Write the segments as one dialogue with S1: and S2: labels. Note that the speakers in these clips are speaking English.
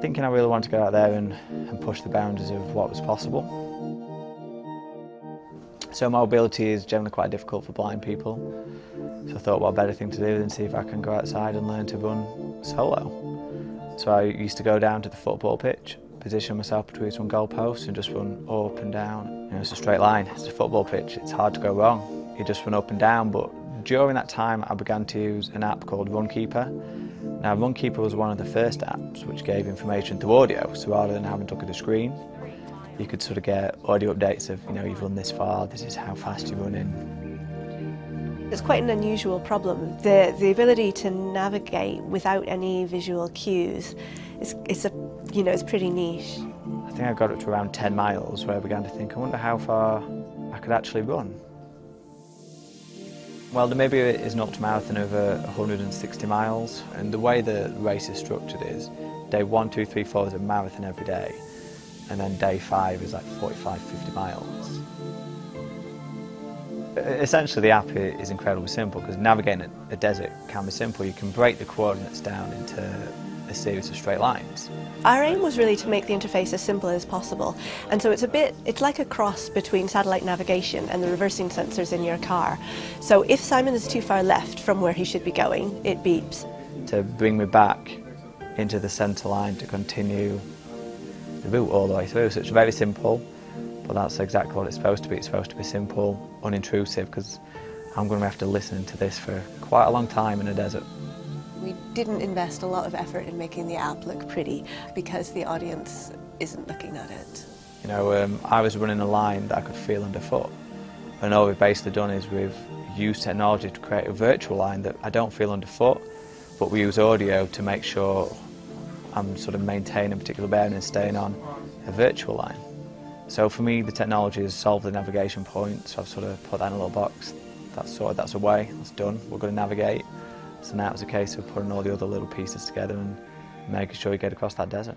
S1: Thinking I really wanted to go out there and, and push the boundaries of what was possible. So mobility is generally quite difficult for blind people. So I thought what better thing to do than see if I can go outside and learn to run solo. So I used to go down to the football pitch, position myself between some goalposts and just run up and down. You know, it's a straight line, it's a football pitch, it's hard to go wrong. You just run up and down, but during that time I began to use an app called Runkeeper. Now Runkeeper was one of the first apps which gave information through audio, so rather than having to look at a screen, you could sort of get audio updates of, you know, you've run this far, this is how fast you're running.
S2: It's quite an unusual problem. The, the ability to navigate without any visual cues is, is a, you know, it's pretty niche.
S1: I think I got up to around 10 miles where I began to think, I wonder how far I could actually run. Well, the Namibia is an ultramarathon over 160 miles, and the way the race is structured is day one, two, three, four is a marathon every day, and then day five is like 45, 50 miles. Essentially, the app is incredibly simple because navigating a desert can be simple. You can break the coordinates down into a series of straight lines.
S2: Our aim was really to make the interface as simple as possible. And so it's a bit it's like a cross between satellite navigation and the reversing sensors in your car. So if Simon is too far left from where he should be going it beeps.
S1: To bring me back into the centre line to continue the route all the way through. So it's very simple but that's exactly what it's supposed to be. It's supposed to be simple unintrusive because I'm going to have to listen to this for quite a long time in a desert
S2: we didn't invest a lot of effort in making the app look pretty because the audience isn't looking at it.
S1: You know, um, I was running a line that I could feel underfoot. And all we've basically done is we've used technology to create a virtual line that I don't feel underfoot, but we use audio to make sure I'm sort of maintaining a particular bearing and staying on a virtual line. So for me, the technology has solved the navigation point, so I've sort of put that in a little box. That's sorted, that's away, that's done, we're going to navigate. So now it's a case of putting all the other little pieces together and making sure you get across that desert.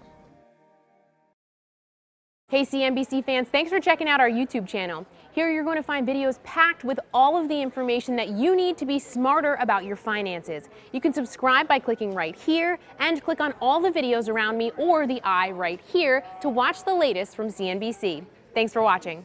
S3: Hey CNBC fans, thanks for checking out our YouTube channel. Here you're going to find videos packed with all of the information that you need to be smarter about your finances. You can subscribe by clicking right here and click on all the videos around me or the eye right here to watch the latest from CNBC. Thanks for watching.